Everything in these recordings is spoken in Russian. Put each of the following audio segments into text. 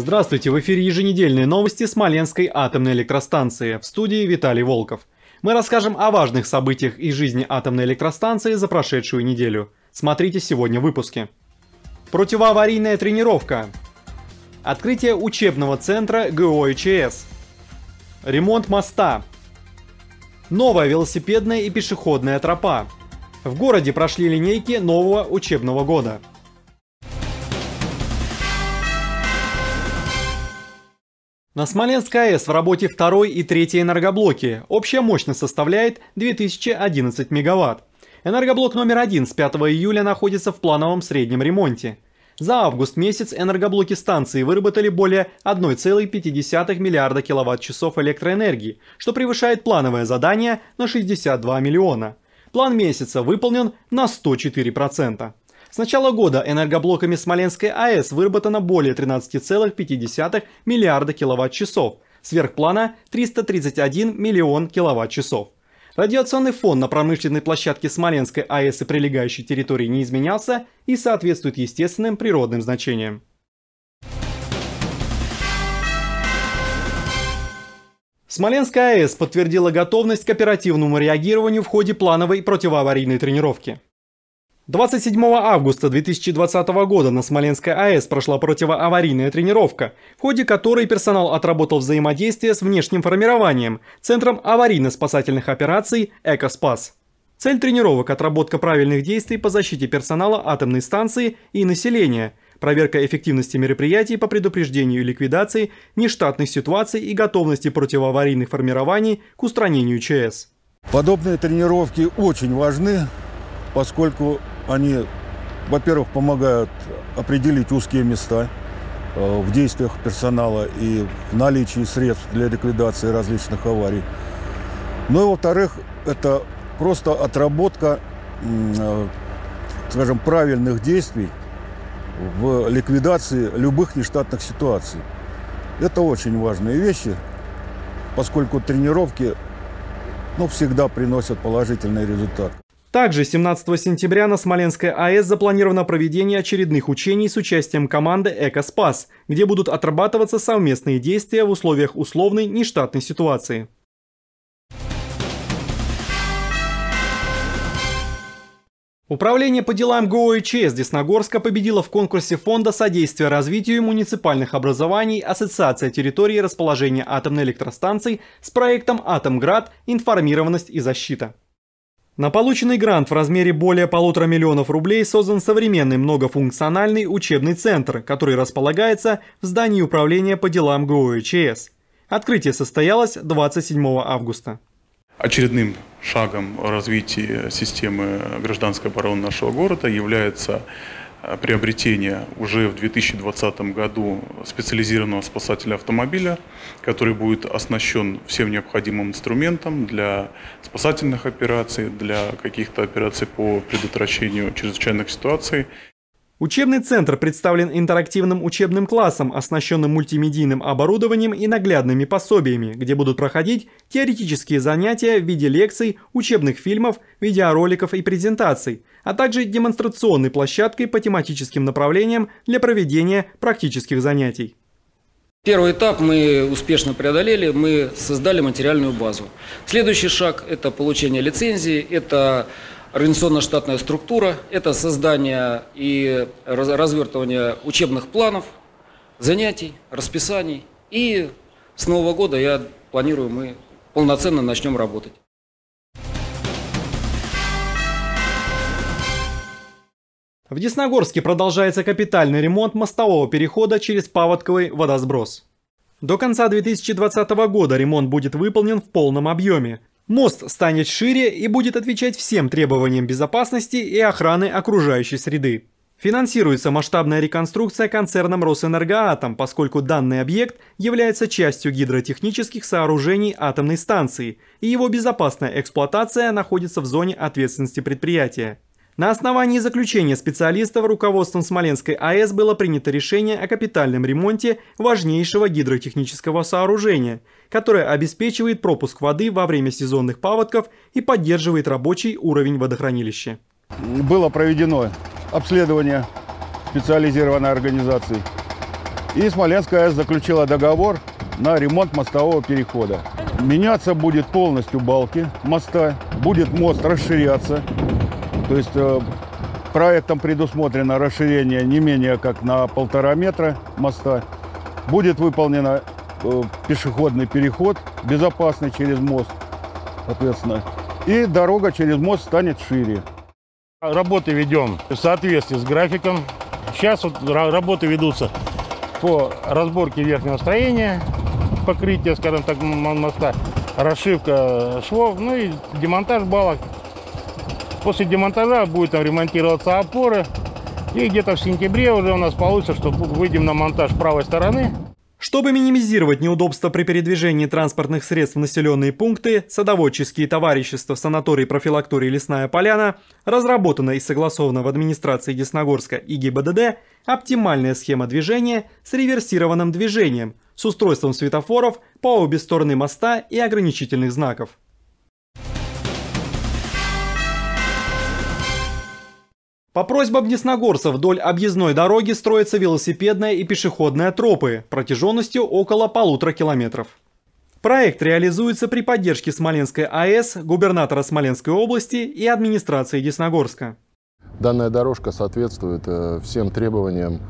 Здравствуйте, в эфире еженедельные новости Смоленской атомной электростанции. В студии Виталий Волков. Мы расскажем о важных событиях из жизни атомной электростанции за прошедшую неделю. Смотрите сегодня в выпуске. Противоаварийная тренировка. Открытие учебного центра ГОИЧС. Ремонт моста. Новая велосипедная и пешеходная тропа. В городе прошли линейки нового учебного года. На Смоленской АЭС в работе второй и третьей энергоблоки. Общая мощность составляет 2011 мегаватт. Энергоблок номер один с 5 июля находится в плановом среднем ремонте. За август месяц энергоблоки станции выработали более 1,5 миллиарда киловатт-часов электроэнергии, что превышает плановое задание на 62 миллиона. План месяца выполнен на 104%. С начала года энергоблоками Смоленской АЭС выработано более 13,5 миллиарда киловатт-часов, сверхплана 331 миллион киловатт-часов. Радиационный фон на промышленной площадке Смоленской АЭС и прилегающей территории не изменялся и соответствует естественным природным значениям. Смоленская АЭС подтвердила готовность к оперативному реагированию в ходе плановой противоаварийной тренировки. 27 августа 2020 года на Смоленской АЭС прошла противоаварийная тренировка, в ходе которой персонал отработал взаимодействие с внешним формированием, Центром аварийно-спасательных операций «Экоспас». Цель тренировок – отработка правильных действий по защите персонала атомной станции и населения, проверка эффективности мероприятий по предупреждению и ликвидации нештатных ситуаций и готовности противоаварийных формирований к устранению ЧС. Подобные тренировки очень важны, поскольку они, во-первых, помогают определить узкие места э, в действиях персонала и в наличии средств для ликвидации различных аварий. Ну и, во-вторых, это просто отработка, э, скажем, правильных действий в ликвидации любых нештатных ситуаций. Это очень важные вещи, поскольку тренировки ну, всегда приносят положительный результат. Также 17 сентября на Смоленской АЭС запланировано проведение очередных учений с участием команды «Экоспас», где будут отрабатываться совместные действия в условиях условной нештатной ситуации. Управление по делам ГОИЧС Десногорска победило в конкурсе Фонда содействия развитию муниципальных образований Ассоциация территории расположения атомной электростанций с проектом «Атомград. Информированность и защита». На полученный грант в размере более полутора миллионов рублей создан современный многофункциональный учебный центр, который располагается в здании управления по делам ГОИЧС. Открытие состоялось 27 августа. Очередным шагом развития системы гражданской обороны нашего города является Э, приобретения уже в 2020 году специализированного спасателя автомобиля, который будет оснащен всем необходимым инструментом для спасательных операций, для каких-то операций по предотвращению чрезвычайных ситуаций. Учебный центр представлен интерактивным учебным классом, оснащенным мультимедийным оборудованием и наглядными пособиями, где будут проходить теоретические занятия в виде лекций, учебных фильмов, видеороликов и презентаций, а также демонстрационной площадкой по тематическим направлениям для проведения практических занятий. Первый этап мы успешно преодолели, мы создали материальную базу. Следующий шаг – это получение лицензии, это организационно-штатная структура, это создание и развертывание учебных планов, занятий, расписаний. И с Нового года, я планирую, мы полноценно начнем работать. В Десногорске продолжается капитальный ремонт мостового перехода через Паводковый водосброс. До конца 2020 года ремонт будет выполнен в полном объеме. Мост станет шире и будет отвечать всем требованиям безопасности и охраны окружающей среды. Финансируется масштабная реконструкция концерном Росэнергоатом, поскольку данный объект является частью гидротехнических сооружений атомной станции, и его безопасная эксплуатация находится в зоне ответственности предприятия. На основании заключения специалистов руководством Смоленской АЭС было принято решение о капитальном ремонте важнейшего гидротехнического сооружения, которое обеспечивает пропуск воды во время сезонных паводков и поддерживает рабочий уровень водохранилища. Было проведено обследование специализированной организации И Смоленская АЭС заключила договор на ремонт мостового перехода. Меняться будет полностью балки моста, будет мост расширяться. То есть э, проектом предусмотрено расширение не менее как на полтора метра моста. Будет выполнено э, пешеходный переход безопасный через мост, соответственно. И дорога через мост станет шире. Работы ведем в соответствии с графиком. Сейчас вот работы ведутся по разборке верхнего строения, покрытия, скажем так, моста, расшивка швов, ну и демонтаж балок. После демонтажа будет там ремонтироваться опоры. И где-то в сентябре уже у нас получится, что выйдем на монтаж правой стороны. Чтобы минимизировать неудобства при передвижении транспортных средств в населенные пункты, садоводческие товарищества санаторий профилактории «Лесная поляна» разработана и согласована в администрации Десногорска и ГИБДД оптимальная схема движения с реверсированным движением, с устройством светофоров по обе стороны моста и ограничительных знаков. По просьбам десногорцев вдоль объездной дороги строятся велосипедная и пешеходная тропы протяженностью около полутора километров. Проект реализуется при поддержке Смоленской АЭС, губернатора Смоленской области и администрации Десногорска. Данная дорожка соответствует э, всем требованиям.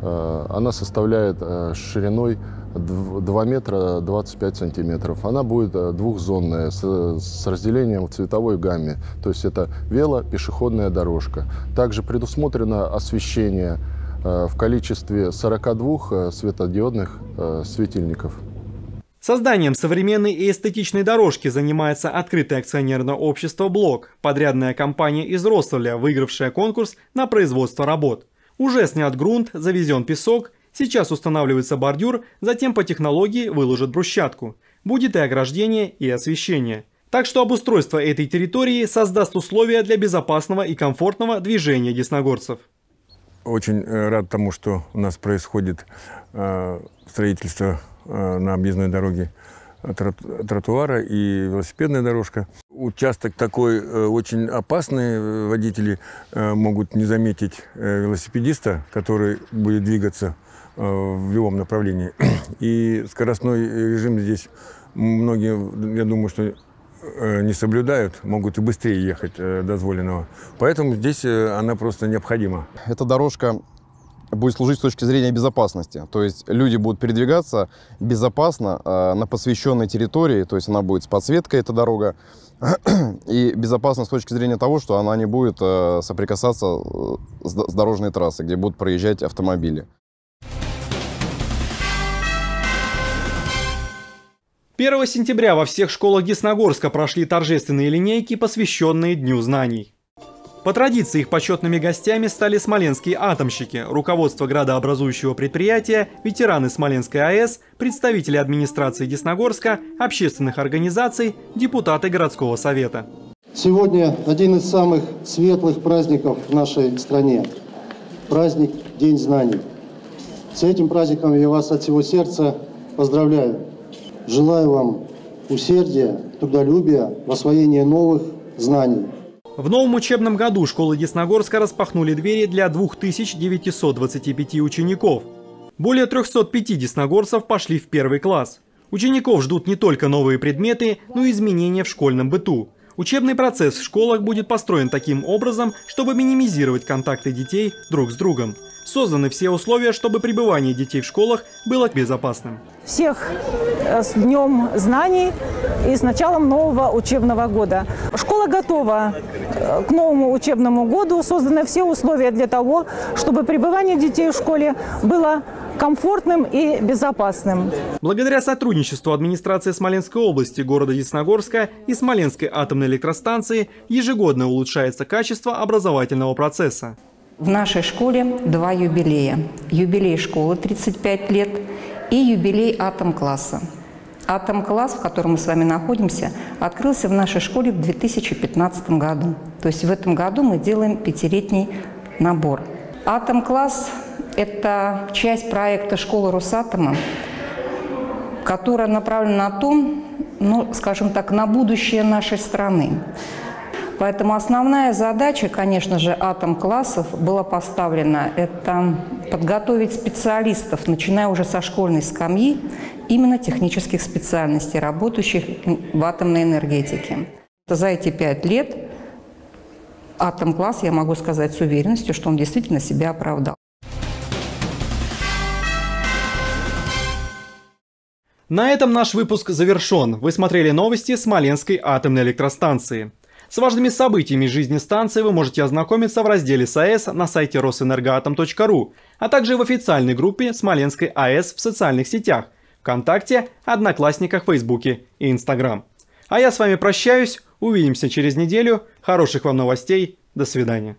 Э, она составляет э, шириной 2 метра 25 сантиметров. Она будет э, двухзонная с, разделением в цветовой гамме. То есть это вело-пешеходная дорожка. Также предусмотрено освещение в количестве 42 э, светодиодных светильников. Созданием современной и эстетичной дорожки занимается открытое акционерное общество «Блок», подрядная компания из Ростовля, выигравшая конкурс на производство работ. Уже снят грунт, завезен песок, Сейчас устанавливается бордюр, затем по технологии выложат брусчатку. Будет и ограждение, и освещение. Так что обустройство этой территории создаст условия для безопасного и комфортного движения десногорцев. Очень э, рад тому, что у нас происходит э, строительство э, на объездной дороге тротуара и велосипедная дорожка. Участок такой очень опасный. Водители могут не заметить велосипедиста, который будет двигаться Э, в любом направлении. И скоростной режим здесь многие, я думаю, что э, не соблюдают, могут и быстрее ехать э, дозволенного. Поэтому здесь она просто необходима. Эта дорожка будет служить с точки зрения безопасности. То есть люди будут передвигаться безопасно э, на посвященной территории, то есть она будет с подсветкой, эта дорога, и безопасно с точки зрения того, что она не будет э, соприкасаться с, с дорожной трассой, где будут проезжать автомобили. 1 сентября во всех школах Десногорска прошли торжественные линейки, посвященные Дню знаний. По традиции их почетными гостями стали смоленские атомщики, руководство градообразующего предприятия, ветераны Смоленской АЭС, представители администрации Десногорска, общественных организаций, депутаты городского совета. Сегодня один из самых светлых праздников в нашей стране. Праздник День знаний. С этим праздником я вас от всего сердца поздравляю. Желаю вам усердия, трудолюбия в освоении новых знаний. В новом учебном году школы Десногорска распахнули двери для 2925 учеников. Более 305 десногорцев пошли в первый класс. Учеников ждут не только новые предметы, но и изменения в школьном быту. Учебный процесс в школах будет построен таким образом, чтобы минимизировать контакты детей друг с другом. Созданы все условия, чтобы пребывание детей в школах было безопасным. Всех э, с Днем знаний и с началом нового учебного года. Школа готова э, к новому учебному году. Созданы все условия для того, чтобы пребывание детей в школе было комфортным и безопасным. Благодаря сотрудничеству администрации Смоленской области, города Ясногорска и Смоленской атомной электростанции ежегодно улучшается качество образовательного процесса. В нашей школе два юбилея. Юбилей школы 35 лет и юбилей атом-класса. Атом-класс, в котором мы с вами находимся, открылся в нашей школе в 2015 году. То есть в этом году мы делаем пятилетний набор. Атом-класс – это часть проекта школы Росатома, которая направлена на то, ну, скажем так, на будущее нашей страны. Поэтому основная задача, конечно же, атом-классов была поставлена – это подготовить специалистов, начиная уже со школьной скамьи, именно технических специальностей, работающих в атомной энергетике. За эти пять лет атом-класс, я могу сказать с уверенностью, что он действительно себя оправдал. На этом наш выпуск завершен. Вы смотрели новости Смоленской атомной электростанции. С важными событиями жизни станции вы можете ознакомиться в разделе САЭС на сайте росэнергоатом.ру, а также в официальной группе Смоленской АЭС в социальных сетях ВКонтакте, Одноклассниках, Фейсбуке и Инстаграм. А я с вами прощаюсь, увидимся через неделю, хороших вам новостей, до свидания.